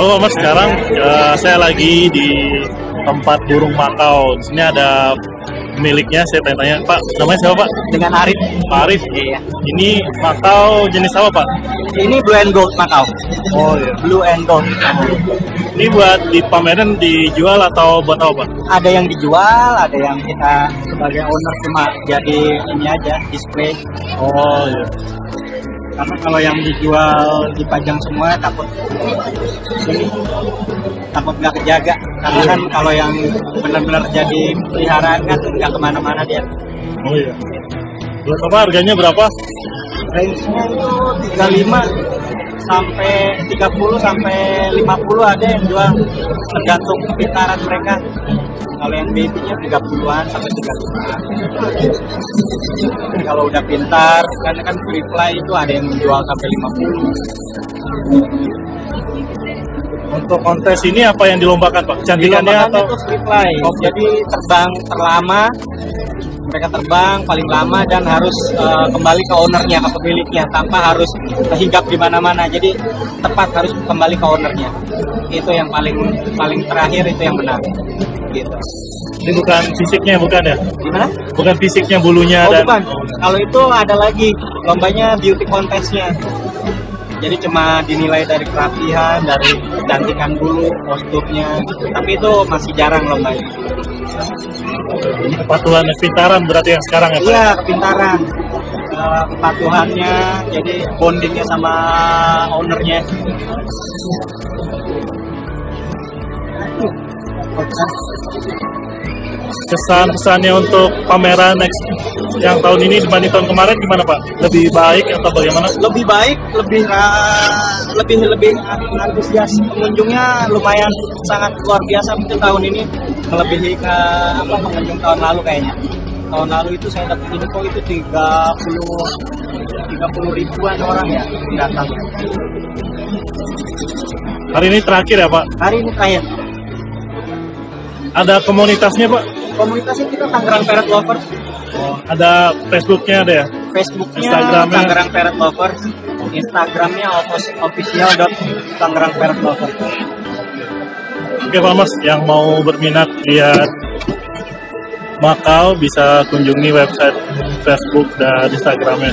Halo Mas, sekarang eh, saya lagi di tempat burung Makau. Di sini ada miliknya. Saya tanya-tanya, Pak, namanya siapa Pak? dengan Arif. Pak Arif. Iya. Ini Makau jenis apa Pak? Ini Blue and Gold Macau. Oh iya. Blue and Gold. Ini buat di pameran dijual atau buat apa Pak? Ada yang dijual, ada yang kita sebagai owner cuma jadi ini aja display. Oh iya. Karena kalau yang dijual dipajang semua takut ini takut nggak kejaga. Karena kan kalau yang benar-benar jadi peliharaan kan nggak ke mana-mana dia. Oh iya. Buat apa harganya berapa? Range-nya itu 35 sampai 30 sampai 50 ada yang jual tergantung kepintaran mereka kalau yang baby-nya 30-an sampai 35 kalau udah pintar karena kan free fly itu ada yang menjual sampai 50 Untuk kontes ini apa yang dilombakan Pak? Cantikannya atau? itu free fly. Oh, jadi terbang terlama mereka terbang paling lama dan harus eh, kembali ke ownernya ke pemiliknya tanpa harus hinggap di mana-mana. Jadi tepat harus kembali ke ownernya. Itu yang paling paling terakhir itu yang benar gitu Ini bukan fisiknya bukan ya? gimana Bukan fisiknya bulunya oh dan bukan kalau itu ada lagi lombanya beauty contestnya jadi cuma dinilai dari kerapihan dari kecantikan bulu posturnya tapi itu masih jarang lombanya kepatuhan pintaran berarti yang sekarang ya Pak? Iya, kepintaran. Eh, kepatuhannya, jadi bondingnya sama ownernya. Kesan-kesannya untuk pameran next yang tahun ini dibanding tahun kemarin gimana Pak? Lebih baik atau bagaimana? Lebih baik, lebih ra- lebih lebih antusias pengunjungnya lumayan sangat luar biasa mungkin tahun ini melebihi ke apa pengunjung tahun lalu kayaknya. Tahun lalu itu saya dapat info itu 30 30 ribuan orang ya datang. Hari ini terakhir ya Pak? Hari ini terakhir. Ada komunitasnya Pak? Komunitasnya kita Tangerang Parrot Lovers. Ada Facebooknya ada ya? Facebooknya Instagramnya? Tangerang Parrot Lovers, Instagramnya official dot Tangerang Parrot Lovers. Oke Pak Mas, yang mau berminat lihat Makau bisa kunjungi website Facebook dan Instagramnya.